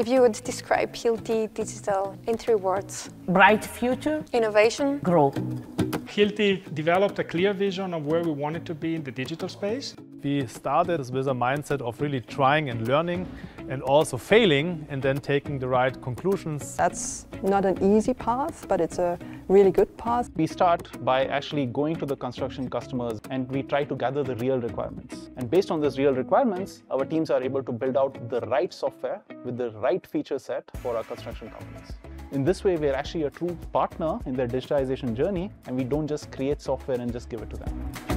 If you would describe Hilti Digital in three words. Bright future. Innovation. Growth. Hilti developed a clear vision of where we wanted to be in the digital space. We started with a mindset of really trying and learning and also failing and then taking the right conclusions. That's not an easy path, but it's a really good path. We start by actually going to the construction customers and we try to gather the real requirements. And based on those real requirements, our teams are able to build out the right software with the right feature set for our construction companies. In this way, we're actually a true partner in their digitization journey and we don't just create software and just give it to them.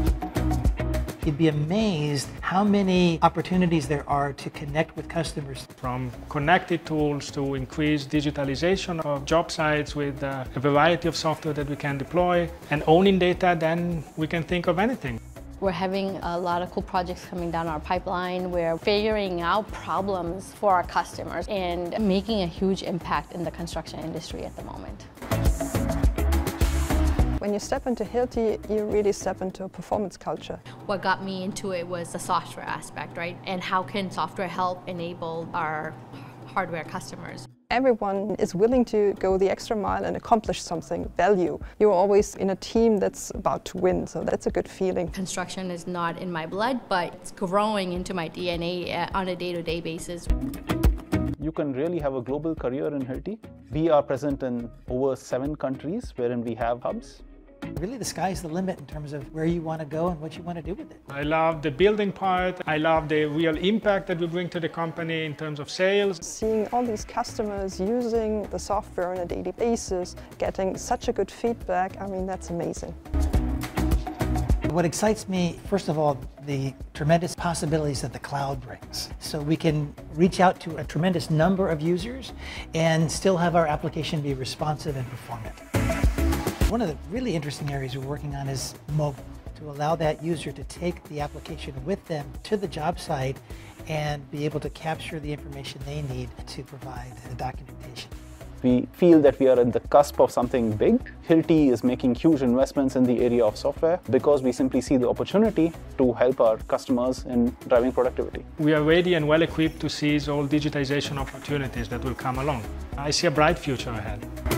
You'd be amazed how many opportunities there are to connect with customers. From connected tools to increased digitalization of job sites with uh, a variety of software that we can deploy and owning data, then we can think of anything. We're having a lot of cool projects coming down our pipeline. We're figuring out problems for our customers and making a huge impact in the construction industry at the moment. When you step into Hilti, you really step into a performance culture. What got me into it was the software aspect, right? And how can software help enable our hardware customers? Everyone is willing to go the extra mile and accomplish something, value. You're always in a team that's about to win, so that's a good feeling. Construction is not in my blood, but it's growing into my DNA uh, on a day-to-day -day basis you can really have a global career in Hilti. We are present in over seven countries wherein we have hubs. Really, the sky's the limit in terms of where you want to go and what you want to do with it. I love the building part. I love the real impact that we bring to the company in terms of sales. Seeing all these customers using the software on a daily basis, getting such a good feedback, I mean, that's amazing. What excites me, first of all, the tremendous possibilities that the cloud brings. So we can reach out to a tremendous number of users and still have our application be responsive and performant. One of the really interesting areas we're working on is mobile, to allow that user to take the application with them to the job site and be able to capture the information they need to provide the documentation. We feel that we are at the cusp of something big. Hilti is making huge investments in the area of software because we simply see the opportunity to help our customers in driving productivity. We are ready and well equipped to seize all digitization opportunities that will come along. I see a bright future ahead.